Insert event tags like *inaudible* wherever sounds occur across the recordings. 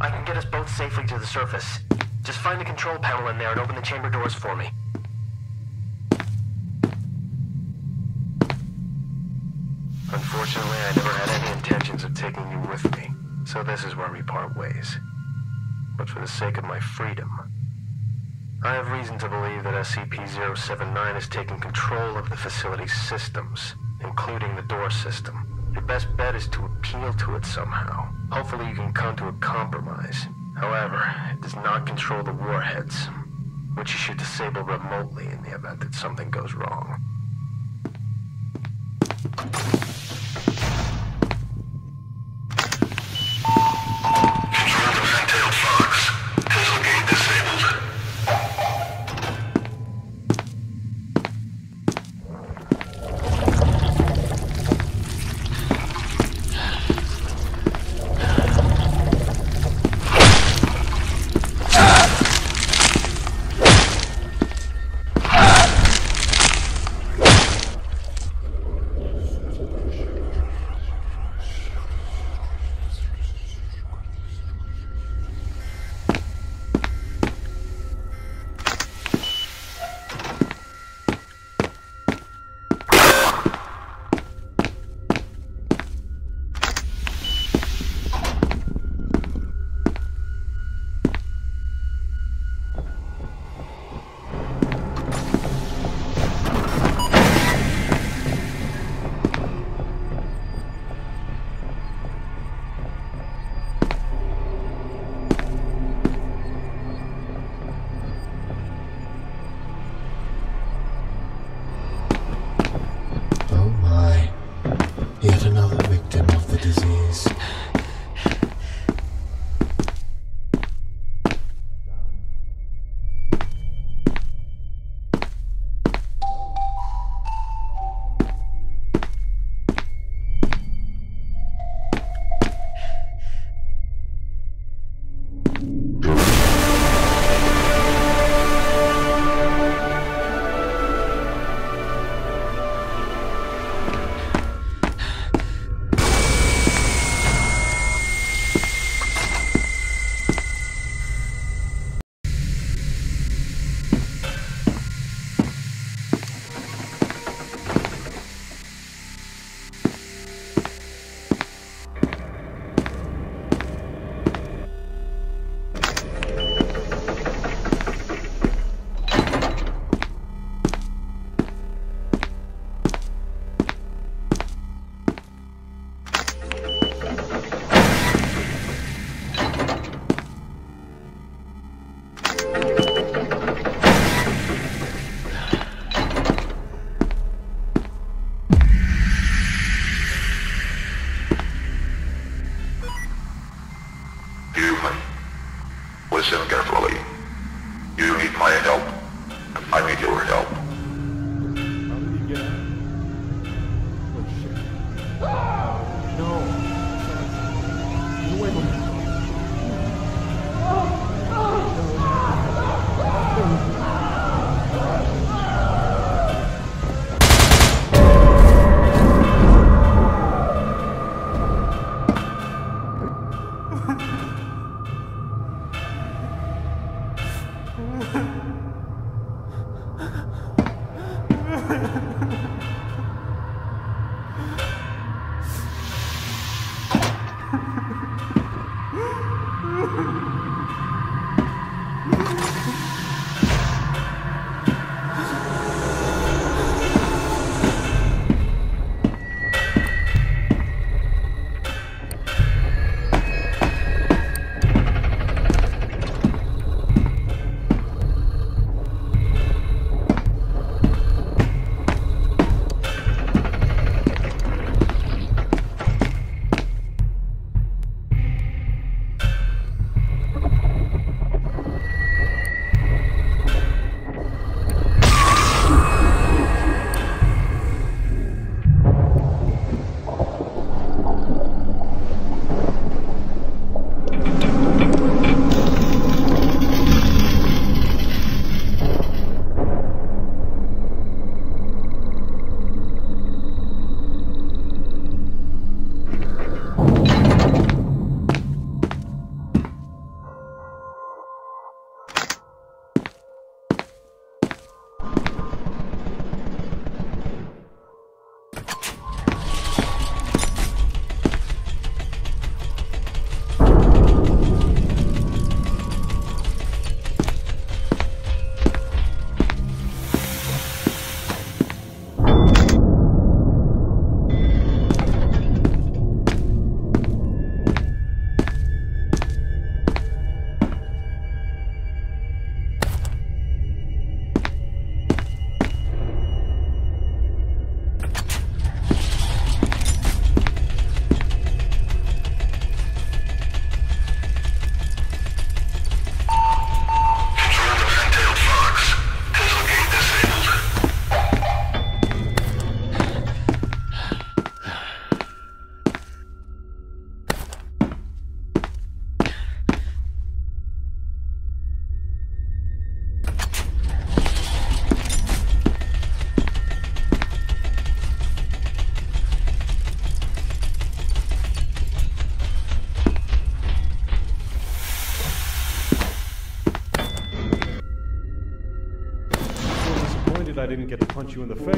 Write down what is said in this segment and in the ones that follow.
I can get us both safely to the surface. Just find the control panel in there and open the chamber doors for me. Unfortunately, I never had any intentions of taking you with me, so this is where we part ways. But for the sake of my freedom, I have reason to believe that SCP-079 has taken control of the facility's systems, including the door system. Your best bet is to appeal to it somehow. Hopefully you can come to a compromise. However, it does not control the warheads, which you should disable remotely in the event that something goes wrong. Listen Woohoo! *laughs* you in the face,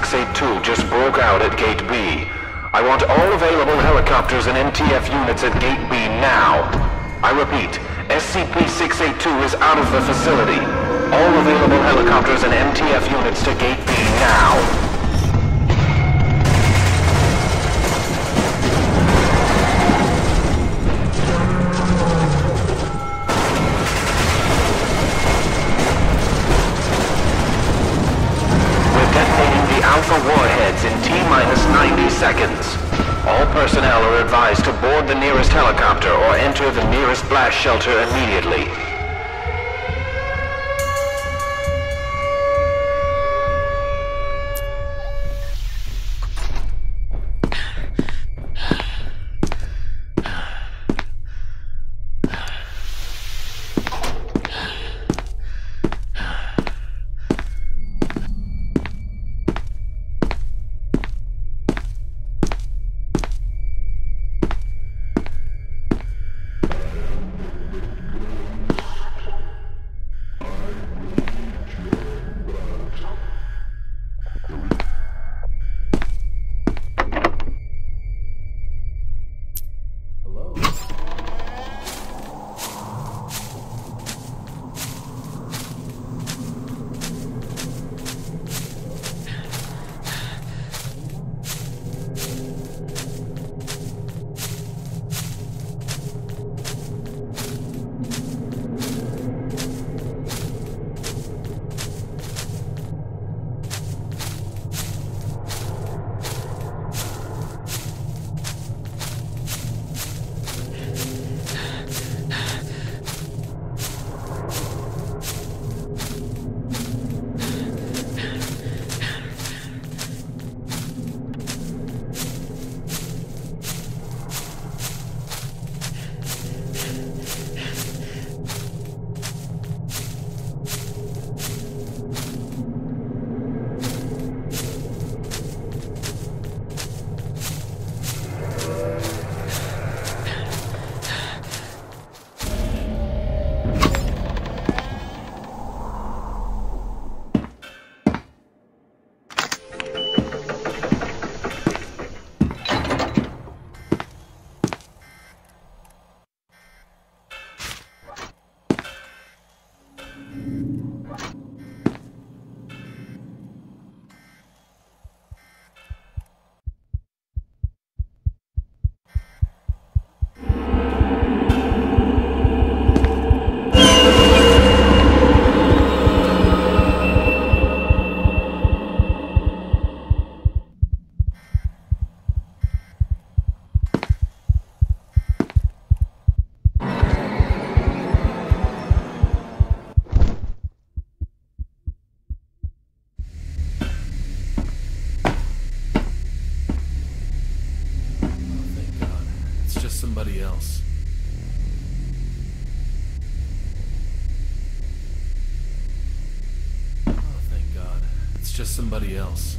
SCP-682 just broke out at Gate B. I want all available helicopters and MTF units at Gate B now. I repeat, SCP-682 is out of the facility. All available helicopters and MTF units to Gate B now. Alpha warheads in T-minus 90 seconds. All personnel are advised to board the nearest helicopter or enter the nearest blast shelter immediately. Just somebody else.